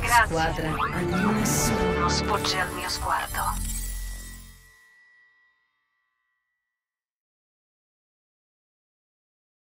Grazie. Squadra a nessuno sfugge al mio sguardo.